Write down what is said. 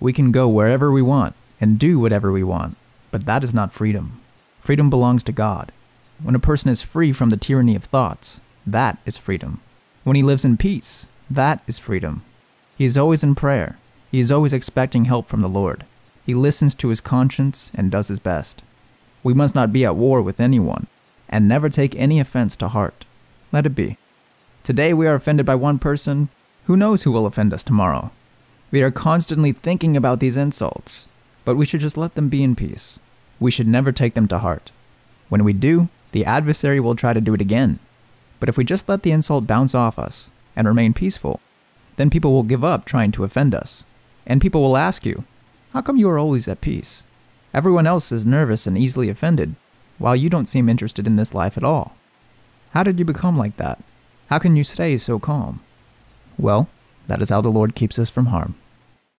We can go wherever we want and do whatever we want, but that is not freedom. Freedom belongs to God. When a person is free from the tyranny of thoughts, that is freedom. When he lives in peace, that is freedom. He is always in prayer. He is always expecting help from the Lord. He listens to his conscience and does his best. We must not be at war with anyone, and never take any offense to heart. Let it be. Today we are offended by one person. Who knows who will offend us tomorrow? We are constantly thinking about these insults, but we should just let them be in peace. We should never take them to heart. When we do, the adversary will try to do it again. But if we just let the insult bounce off us and remain peaceful, then people will give up trying to offend us. And people will ask you, How come you are always at peace? Everyone else is nervous and easily offended, while you don't seem interested in this life at all. How did you become like that? How can you stay so calm? Well, that is how the Lord keeps us from harm.